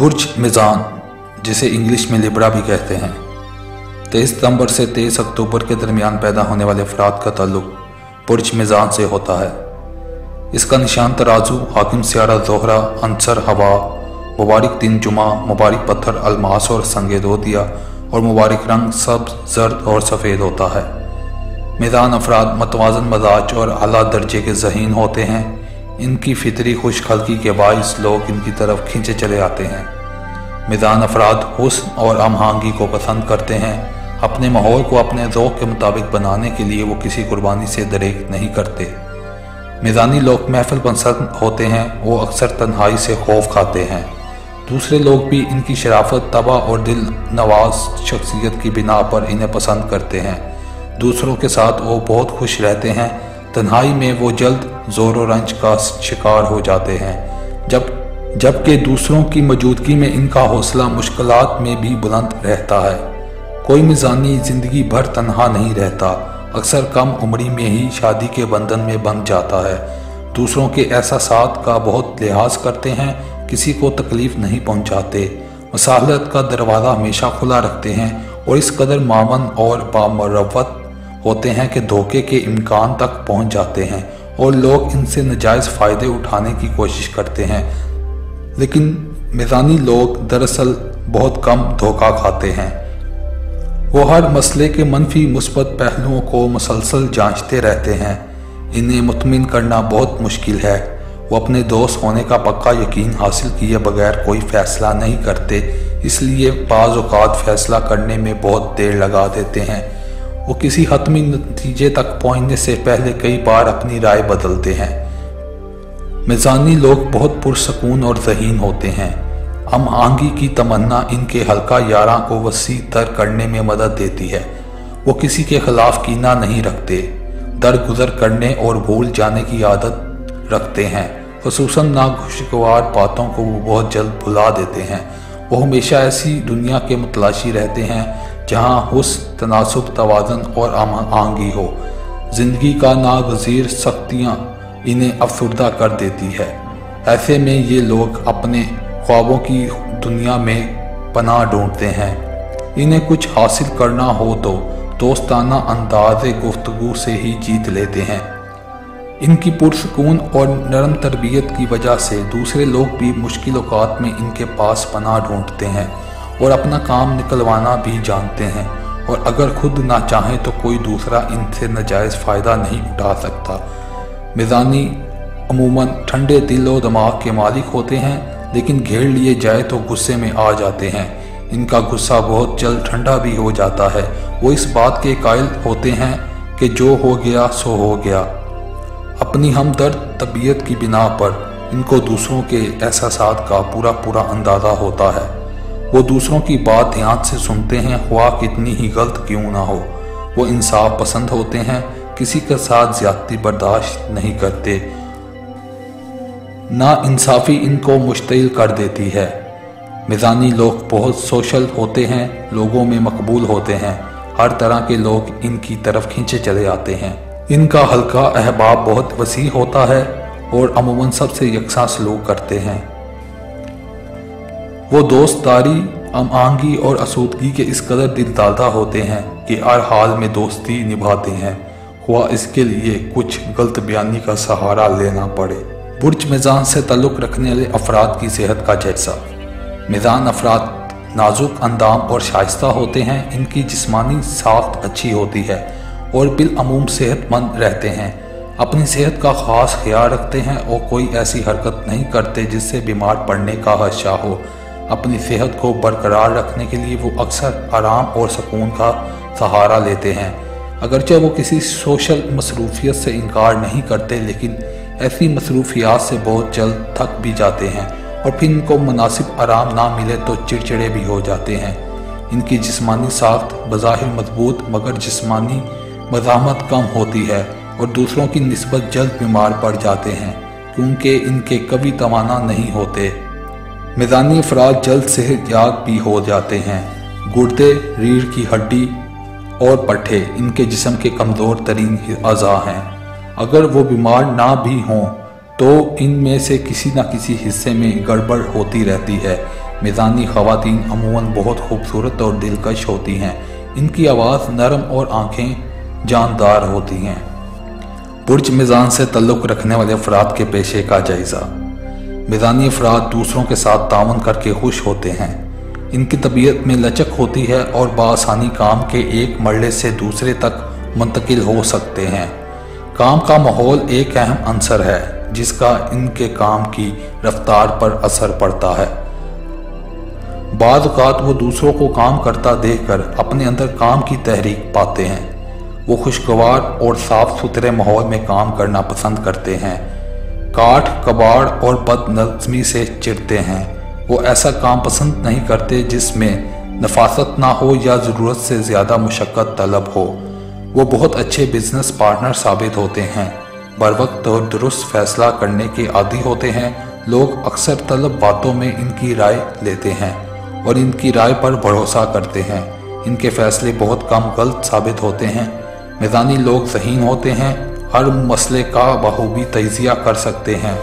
برج میزان جسے انگلش میں لبرا بھی کہتے ہیں۔ تیئیس ستمبر سے تیئیس اکتوبر کے درمیان پیدا ہونے والے افراد کا تعلق برج میزان سے ہوتا ہے۔ اس کا نشان ترازو، حاکم سیارہ زہرہ انصر ہوا، مبارک دن جمعہ، مبارک پتھر، الماس اور سنگ دودیا اور مبارک رنگ سبز، زرد اور سفید ہوتا ہے۔ میدان افراد متوازن مزاج اور اعلیٰ درجے کے ذہین ہوتے ہیں۔ ان کی فطری خوش خلقی کے باعث لوگ ان کی طرف کھینچے چلے آتے ہیں۔ میدان افراد حسن اور امہانگی کو پسند کرتے ہیں۔ اپنے ماحول کو اپنے ذوق کے مطابق بنانے کے لیے وہ کسی قربانی سے دریک نہیں کرتے۔ میدانی لوگ محفل پسند ہوتے ہیں، وہ اکثر تنہائی سے خوف کھاتے ہیں۔ دوسرے لوگ بھی ان کی شرافت، تباہ اور دل نواز شخصیت کی بنا پر انہیں پسند کرتے ہیں۔ دوسروں کے ساتھ وہ بہت خوش رہتے ہیں۔ تنہائی میں وہ جلد زور و رنج کا شکار ہو جاتے ہیں۔ جب، جبکہ دوسروں کی موجودگی میں ان کا حوصلہ مشکلات میں بھی بلند رہتا ہے، کوئی میزانی زندگی بھر تنہا نہیں رہتا۔ اکثر کم عمری میں ہی شادی کے بندھن میں بن جاتا ہے۔ دوسروں کے احساسات کا بہت لحاظ کرتے ہیں، کسی کو تکلیف نہیں پہنچاتے۔ مسالت کا دروازہ ہمیشہ کھلا رکھتے ہیں اور اس قدر معاون اور بامروت ہوتے ہیں کہ دھوکے کے امکان تک پہنچ جاتے ہیں۔ اور لوگ ان سے نجائز فائدے اٹھانے کی کوشش کرتے ہیں۔ لیکن میزانی لوگ دراصل بہت کم دھوکہ کھاتے ہیں۔ وہ ہر مسئلے کے منفی مثبت پہلوؤں کو مسلسل جانچتے رہتے ہیں۔ انہیں مطمئن کرنا بہت مشکل ہے۔ وہ اپنے دوست ہونے کا پکا یقین حاصل کیے بغیر کوئی فیصلہ نہیں کرتے۔ اس لیے بعض اوقات فیصلہ کرنے میں بہت دیر لگا دیتے ہیں۔ وہ کسی حتمی نتیجے تک پہنچنے سے پہلے کئی بار اپنی رائے بدلتے ہیں۔ میزانی لوگ بہت پرسکون اور ذہین ہوتے ہیں۔ ہم آنگی کی تمنا ان کے حلقہ یاراں کو وسیع تر کرنے میں مدد دیتی ہے۔ وہ کسی کے خلاف کینہ نہیں رکھتے۔ درگزر کرنے اور بھول جانے کی عادت رکھتے ہیں۔ خصوصاً ناگوشگوار باتوں کو وہ بہت جلد بھلا دیتے ہیں۔ وہ ہمیشہ ایسی دنیا کے متلاشی رہتے ہیں جہاں حسن تناسب، توازن اور آنگی ہو۔ زندگی کا ناگزیر سختیاں انہیں افسردہ کر دیتی ہے۔ ایسے میں یہ لوگ اپنے خوابوں کی دنیا میں پناہ ڈھونڈتے ہیں۔ انہیں کچھ حاصل کرنا ہو تو دوستانہ انداز گفتگو سے ہی جیت لیتے ہیں۔ ان کی پرسکون اور نرم تربیت کی وجہ سے دوسرے لوگ بھی مشکل اوقات میں ان کے پاس پناہ ڈھونڈتے ہیں۔ اور اپنا کام نکلوانا بھی جانتے ہیں۔ اور اگر خود نہ چاہیں تو کوئی دوسرا ان سے نجائز فائدہ نہیں اٹھا سکتا۔ میزانی عموماً ٹھنڈے دل و دماغ کے مالک ہوتے ہیں، لیکن گھیر لیے جائے تو غصے میں آ جاتے ہیں۔ ان کا غصہ بہت جلد ٹھنڈا بھی ہو جاتا ہے۔ وہ اس بات کے قائل ہوتے ہیں کہ جو ہو گیا سو ہو گیا۔ اپنی ہمدرد طبیعت کی بنا پر ان کو دوسروں کے احساسات کا پورا پورا اندازہ ہوتا ہے۔ وہ دوسروں کی بات دھیان سے سنتے ہیں، خواہ کتنی ہی غلط کیوں نہ ہو۔ وہ انصاف پسند ہوتے ہیں، کسی کے ساتھ زیادتی برداشت نہیں کرتے۔ نا انصافی ان کو مشتعل کر دیتی ہے۔ میزانی لوگ بہت سوشل ہوتے ہیں، لوگوں میں مقبول ہوتے ہیں۔ ہر طرح کے لوگ ان کی طرف کھینچے چلے آتے ہیں۔ ان کا حلقہ احباب بہت وسیع ہوتا ہے اور عموماً سب سے یکساں سلوک کرتے ہیں۔ وہ دوست داری ام اور اسودگی کے اس قدر دل دادہ ہوتے ہیں کہ ہر حال میں دوستی نبھاتے ہیں۔ ہوا اس کے لیے کچھ غلط بیانی کا سہارا لینا پڑے۔ برج میزان سے تعلق رکھنے والے افراد کی صحت کا جائزہ۔ میزان افراد نازک، اندام اور شائستہ ہوتے ہیں۔ ان کی جسمانی ساخت اچھی ہوتی ہے اور بالعموم صحت مند رہتے ہیں۔ اپنی صحت کا خاص خیال رکھتے ہیں اور کوئی ایسی حرکت نہیں کرتے جس سے بیمار پڑنے کا خدشہ ہو۔ اپنی صحت کو برقرار رکھنے کے لیے وہ اکثر آرام اور سکون کا سہارا لیتے ہیں۔ اگرچہ وہ کسی سوشل مصروفیت سے انکار نہیں کرتے، لیکن ایسی مصروفیات سے بہت جلد تھک بھی جاتے ہیں اور پھر ان کو مناسب آرام نہ ملے تو چڑچڑے بھی ہو جاتے ہیں۔ ان کی جسمانی ساخت بظاہر مضبوط مگر جسمانی مزاحمت کم ہوتی ہے اور دوسروں کی نسبت جلد بیمار پڑ جاتے ہیں، کیونکہ ان کے کبھی توانا نہیں ہوتے۔ میزانی افراد جلد سے یاد بھی ہو جاتے ہیں۔ گردے، ریڑھ کی ہڈی اور پٹھے ان کے جسم کے کمزور ترین اعضاء ہیں۔ اگر وہ بیمار نہ بھی ہوں تو ان میں سے کسی نہ کسی حصے میں گڑبڑ ہوتی رہتی ہے۔ میزانی خواتین عموماً بہت خوبصورت اور دلکش ہوتی ہیں۔ ان کی آواز نرم اور آنکھیں جاندار ہوتی ہیں۔ برج میزان سے تعلق رکھنے والے افراد کے پیشے کا جائزہ۔ میزانی افراد دوسروں کے ساتھ تعاون کر کے خوش ہوتے ہیں۔ ان کی طبیعت میں لچک ہوتی ہے اور بآسانی کام کے ایک مرلے سے دوسرے تک منتقل ہو سکتے ہیں۔ کام کا ماحول ایک اہم عنصر ہے، جس کا ان کے کام کی رفتار پر اثر پڑتا ہے۔ بعض اوقات وہ دوسروں کو کام کرتا دیکھ کر اپنے اندر کام کی تحریک پاتے ہیں۔ وہ خوشگوار اور صاف ستھرے ماحول میں کام کرنا پسند کرتے ہیں۔ کاٹ، کباڑ اور بد نظمی سے چرتے ہیں۔ وہ ایسا کام پسند نہیں کرتے جس میں نفاست نہ ہو یا ضرورت سے زیادہ مشقت طلب ہو۔ وہ بہت اچھے بزنس پارٹنر ثابت ہوتے ہیں۔ بر وقت اور درست فیصلہ کرنے کے عادی ہوتے ہیں۔ لوگ اکثر طلب باتوں میں ان کی رائے لیتے ہیں اور ان کی رائے پر بھروسہ کرتے ہیں۔ ان کے فیصلے بہت کم غلط ثابت ہوتے ہیں۔ میدانی لوگ ذہین ہوتے ہیں۔ ہر مسئلے کا بہوبی تجزیہ کر سکتے ہیں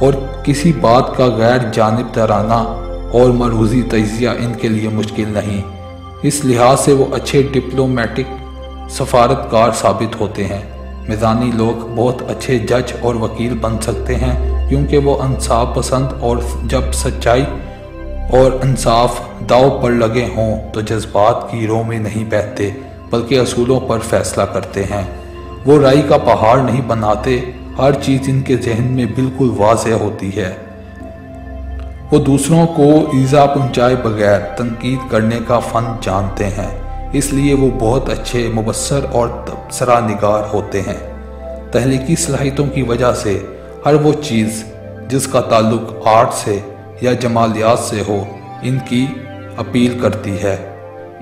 اور کسی بات کا غیر جانب ترانہ اور مروضی تجزیہ ان کے لیے مشکل نہیں۔ اس لحاظ سے وہ اچھے ڈپلومیٹک سفارتکار ثابت ہوتے ہیں۔ میزانی لوگ بہت اچھے جج اور وکیل بن سکتے ہیں کیونکہ وہ انصاف پسند اور جب سچائی اور انصاف داؤ پر لگے ہوں تو جذبات کی رو میں نہیں بہتے بلکہ اصولوں پر فیصلہ کرتے ہیں۔ وہ رائی کا پہاڑ نہیں بناتے، ہر چیز ان کے ذہن میں بالکل واضح ہوتی ہے۔ وہ دوسروں کو ایزا پہنچائے بغیر تنقید کرنے کا فن جانتے ہیں، اس لیے وہ بہت اچھے، مبصر اور تبصرہ نگار ہوتے ہیں۔ تحلیقی صلاحیتوں کی وجہ سے ہر وہ چیز جس کا تعلق آرٹ سے یا جمالیات سے ہو، ان کی اپیل کرتی ہے۔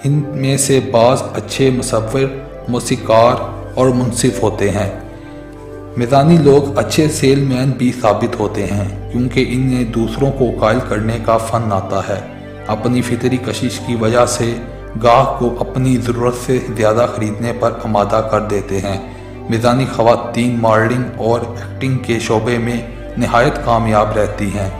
ان میں سے بعض اچھے، مصور، موسیقار اور منصف ہوتے ہیں۔ میدانی لوگ اچھے سیل مین بھی ثابت ہوتے ہیں، کیونکہ انہیں دوسروں کو قائل کرنے کا فن آتا ہے۔ اپنی فطری کشش کی وجہ سے گاہ کو اپنی ضرورت سے زیادہ خریدنے پر آمادہ کر دیتے ہیں۔ میزانی خواتین ماڈلنگ اور ایکٹنگ کے شعبے میں نہایت کامیاب رہتی ہیں۔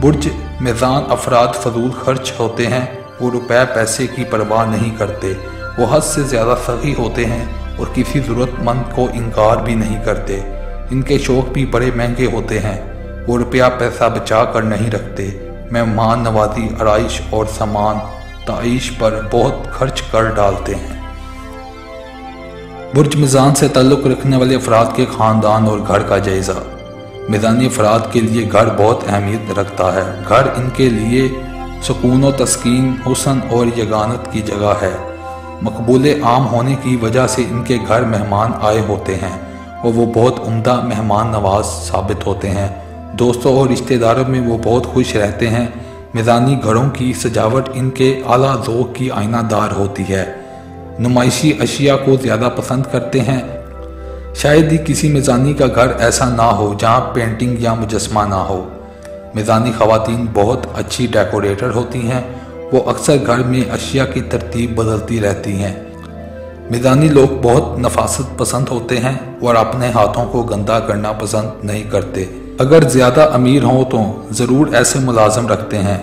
برج میزان افراد فضول خرچ ہوتے ہیں، وہ روپے پیسے کی پرواہ نہیں کرتے۔ وہ حد سے زیادہ سخی ہوتے ہیں اور کسی ضرورت مند کو انکار بھی نہیں کرتے۔ ان کے شوق بھی بڑے مہنگے ہوتے ہیں۔ وہ روپیہ پیسہ بچا کر نہیں رکھتے۔ مہمان نوازی، آرائش اور سامان، تعیش پر بہت خرچ کر ڈالتے ہیں۔ برج میزان سے تعلق رکھنے والے افراد کے خاندان اور گھر کا جائزہ۔ میزانی افراد کے لیے گھر بہت اہمیت رکھتا ہے۔ گھر ان کے لیے سکون و تسکین، حسن اور یگانت کی جگہ ہے۔ مقبول عام ہونے کی وجہ سے ان کے گھر مہمان آئے ہوتے ہیں اور وہ بہت عمدہ مہمان نواز ثابت ہوتے ہیں۔ دوستوں اور رشتہ داروں میں وہ بہت خوش رہتے ہیں۔ میزانی گھروں کی سجاوٹ ان کے اعلیٰ ذوق کی آئینہ دار ہوتی ہے۔ نمائشی اشیاء کو زیادہ پسند کرتے ہیں۔ شاید ہی کسی میزانی کا گھر ایسا نہ ہو جہاں پینٹنگ یا مجسمہ نہ ہو۔ میزانی خواتین بہت اچھی ڈیکوریٹر ہوتی ہیں۔ وہ اکثر گھر میں اشیاء کی ترتیب بدلتی رہتی ہیں۔ میزانی لوگ بہت نفاست پسند ہوتے ہیں اور اپنے ہاتھوں کو گندہ کرنا پسند نہیں کرتے۔ اگر زیادہ امیر ہوں تو ضرور ایسے ملازم رکھتے ہیں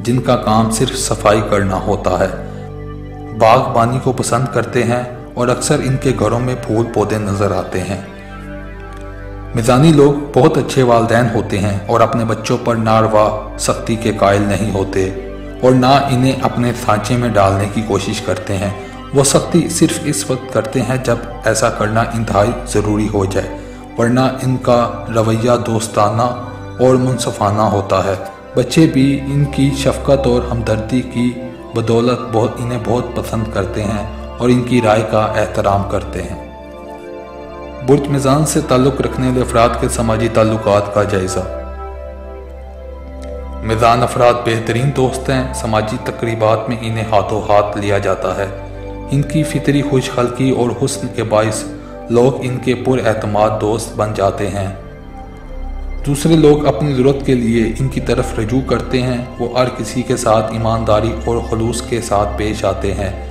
جن کا کام صرف صفائی کرنا ہوتا ہے۔ باغ بانی کو پسند کرتے ہیں اور اکثر ان کے گھروں میں پھول پودے نظر آتے ہیں۔ میزانی لوگ بہت اچھے والدین ہوتے ہیں اور اپنے بچوں پر ناروا سختی کے قائل نہیں ہوتے۔ اور نہ انہیں اپنے سانچے میں ڈالنے کی کوشش کرتے ہیں۔ وہ سختی صرف اس وقت کرتے ہیں جب ایسا کرنا انتہائی ضروری ہو جائے، ورنہ ان کا رویہ دوستانہ اور منصفانہ ہوتا ہے۔ بچے بھی ان کی شفقت اور ہمدردی کی بدولت بہت انہیں بہت پسند کرتے ہیں اور ان کی رائے کا احترام کرتے ہیں۔ برج میزان سے تعلق رکھنے والے افراد کے سماجی تعلقات کا جائزہ۔ میزان افراد بہترین دوست ہیں، سماجی تقریبات میں انہیں ہاتھوں ہاتھ لیا جاتا ہے۔ ان کی فطری خوش خلقی اور حسن کے باعث لوگ ان کے پر اعتماد دوست بن جاتے ہیں۔ دوسرے لوگ اپنی ضرورت کے لیے ان کی طرف رجوع کرتے ہیں، وہ ہر کسی کے ساتھ ایمانداری اور خلوص کے ساتھ پیش آتے ہیں۔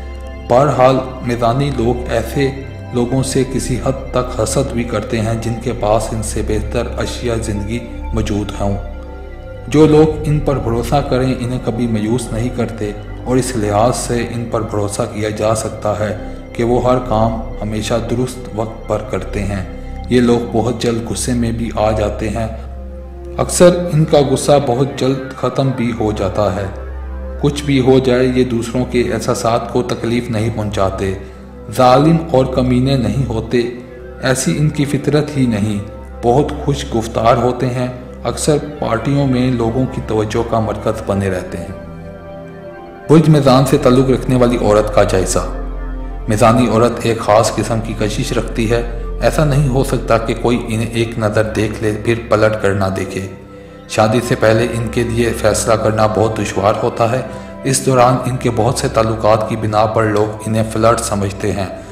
بہرحال، میدانی لوگ ایسے لوگوں سے کسی حد تک حسد بھی کرتے ہیں جن کے پاس ان سے بہتر اشیاء زندگی موجود ہوں۔ جو لوگ ان پر بھروسہ کریں انہیں کبھی میوس نہیں کرتے اور اس لحاظ سے ان پر بھروسہ کیا جا سکتا ہے کہ وہ ہر کام ہمیشہ درست وقت پر کرتے ہیں۔ یہ لوگ بہت جلد غصے میں بھی آ جاتے ہیں۔ اکثر ان کا غصہ بہت جلد ختم بھی ہو جاتا ہے۔ کچھ بھی ہو جائے یہ دوسروں کے احساسات کو تکلیف نہیں پہنچاتے۔ ظالم اور کمینے نہیں ہوتے۔ ایسی ان کی فطرت ہی نہیں۔ بہت خوش گفتار ہوتے ہیں۔ اکثر پارٹیوں میں لوگوں کی توجہ کا مرکز بنے رہتے ہیں۔ برج میزان سے تعلق رکھنے والی عورت کا جائزہ۔ میزانی عورت ایک خاص قسم کی کشش رکھتی ہے۔ ایسا نہیں ہو سکتا کہ کوئی انہیں ایک نظر دیکھ لے، پھر پلٹ کر نہ دیکھے۔ شادی سے پہلے ان کے لیے فیصلہ کرنا بہت دشوار ہوتا ہے۔ اس دوران ان کے بہت سے تعلقات کی بنا پر لوگ انہیں فلٹ سمجھتے ہیں۔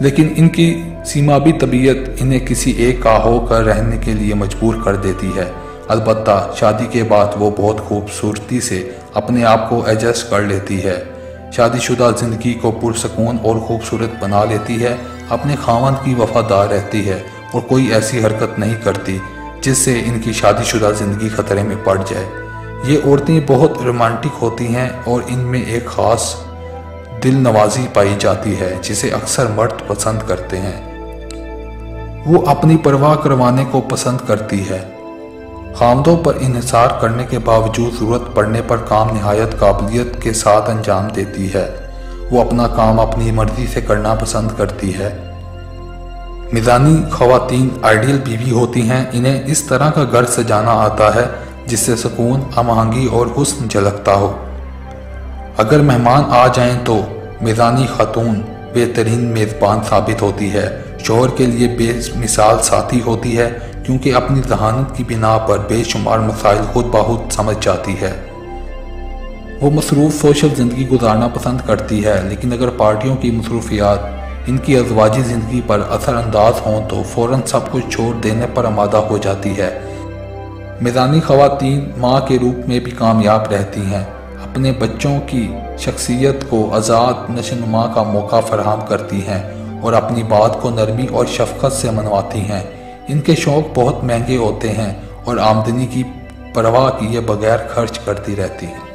لیکن ان کی سیمابی طبیعت انہیں کسی ایک کا ہو کر رہنے کے لیے مجبور کر دیتی ہے۔ البتہ شادی کے بعد وہ بہت خوبصورتی سے اپنے آپ کو ایڈجسٹ کر لیتی ہے۔ شادی شدہ زندگی کو پرسکون اور خوبصورت بنا لیتی ہے، اپنے خاوند کی وفادار رہتی ہے اور کوئی ایسی حرکت نہیں کرتی جس سے ان کی شادی شدہ زندگی خطرے میں پڑ جائے۔ یہ عورتیں بہت رومانٹک ہوتی ہیں اور ان میں ایک خاص دل نوازی پائی جاتی ہے، جسے اکثر مرد پسند کرتے ہیں۔ وہ اپنی پرواہ کروانے کو پسند کرتی ہے۔ خامدوں پر انحصار کرنے کے باوجود ضرورت پڑنے پر کام نہایت قابلیت کے ساتھ انجام دیتی ہے۔ وہ اپنا کام اپنی مرضی سے کرنا پسند کرتی ہے۔ میزانی خواتین آئیڈیل بیوی ہوتی ہیں، انہیں اس طرح کا گھر سجانا آتا ہے، جس سے سکون امہنگی اور حسن جھلکتا ہو۔ اگر مہمان آ جائیں تو میزانی خاتون بہترین میزبان ثابت ہوتی ہے۔ شوہر کے لیے بے مثال ساتھی ہوتی ہے کیونکہ اپنی ذہانت کی بنا پر بے شمار مسائل خود بہت سمجھ جاتی ہے۔ وہ مصروف سوشل زندگی گزارنا پسند کرتی ہے، لیکن اگر پارٹیوں کی مصروفیات ان کی ازواجی زندگی پر اثر انداز ہوں تو فوراً سب کچھ چھوڑ دینے پر آمادہ ہو جاتی ہے۔ میزانی خواتین ماں کے روپ میں بھی کامیاب رہتی ہیں۔ اپنے بچوں کی شخصیت کو آزاد نشنما کا موقع فراہم کرتی ہیں اور اپنی بات کو نرمی اور شفقت سے منواتی ہیں۔ ان کے شوق بہت مہنگے ہوتے ہیں اور آمدنی کی پرواہ کیے بغیر خرچ کرتی رہتی ہیں۔